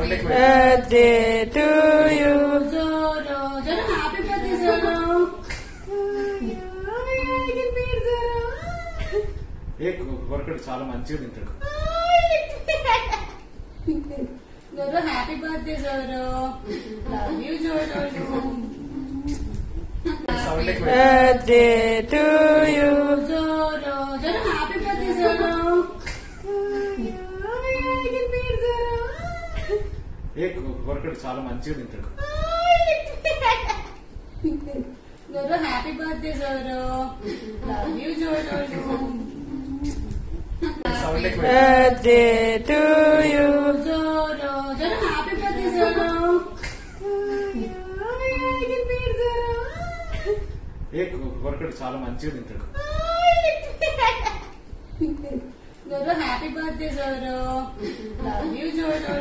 Birthday Zoro ఏ కొరకడు చాలా మంచిగా తింటాడు. Happy birthday Zoro. Love you Zoro. Birthday to you. Zoro Zoro happy birthday Zoro. ఏ కొరకడు చాలా మంచిగా తింటాడు. Zoro happy birthday Zoro love you you. Zoro Zoro happy birthday Zoro ఏ కొరకడు చాలా మంచిగా తింటాడు. Zoro happy birthday Zoro love you Zoro